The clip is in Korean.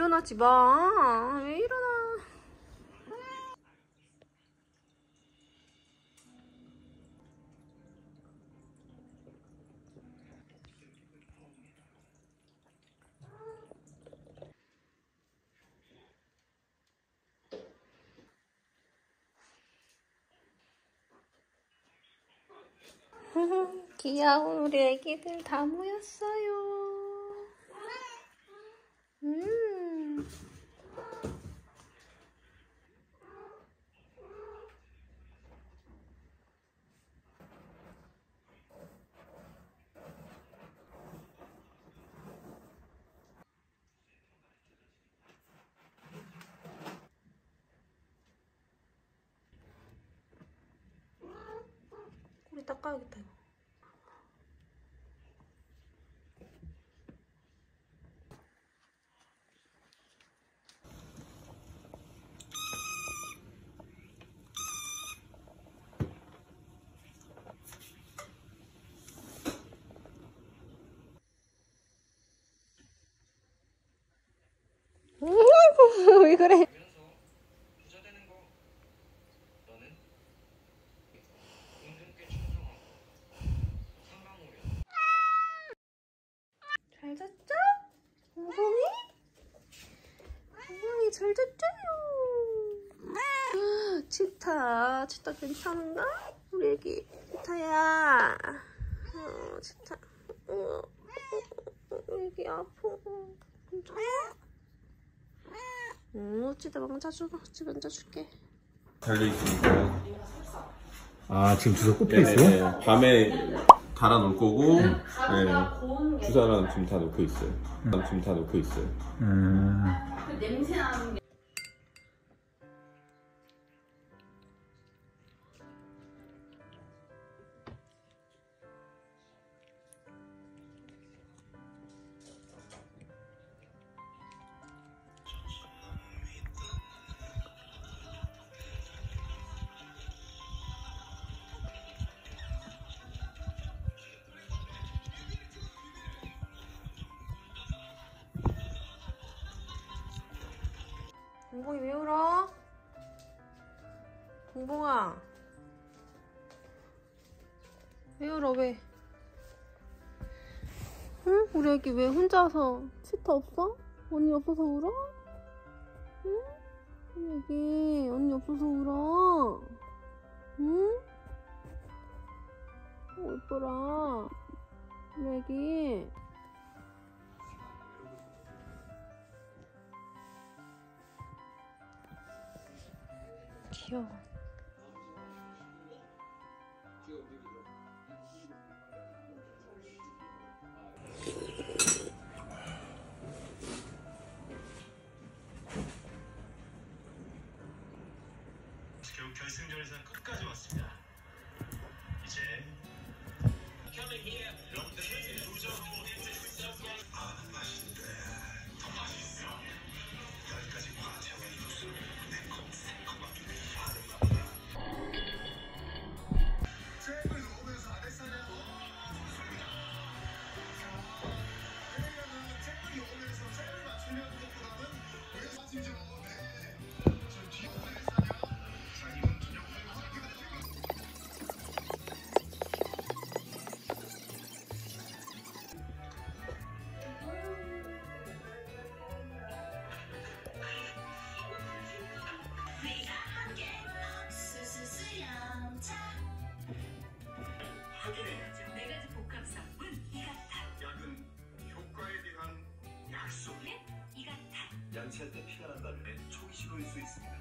일어나지 마. 왜 일어나? 귀여운 우리 애기들 다 모였어요. 음. 꼬리 닦아야겠다 이거. 왜 그래? 부자 되는 거 너는 임금께 충성하고 상강오려 잘 잤죠? 엉덩이? 엉덩이 잘 잤죠요? 치타, 치타 괜찮은가? 우리 애기 치타야. 어, 치타. 어, 우리 애기 아파. 괜찮아? 어, 치타 망자줘. 치 만져줄게. 달려 있으니까. 아 지금 주소 꼽혀 있어? 네, 밤에 갈아 놓을 거고, 네, 주사랑 지금 다 놓고 있어요. 지금 다 놓고 있어요. 음. 동 봉이 왜 울어? 동봉아. 왜 울어, 왜? 응? 우리 애기 왜 혼자서 치타 없어? 언니 없어서 울어? 응? 우리 애기 언니 없어서 울어? 응? 어, 예뻐라. 우리 애기. 귀여워. 결국 결승전에서 끝까지 왔습니다. 이제 양치할 때 피가 난다면 초기 신호일 수 있습니다.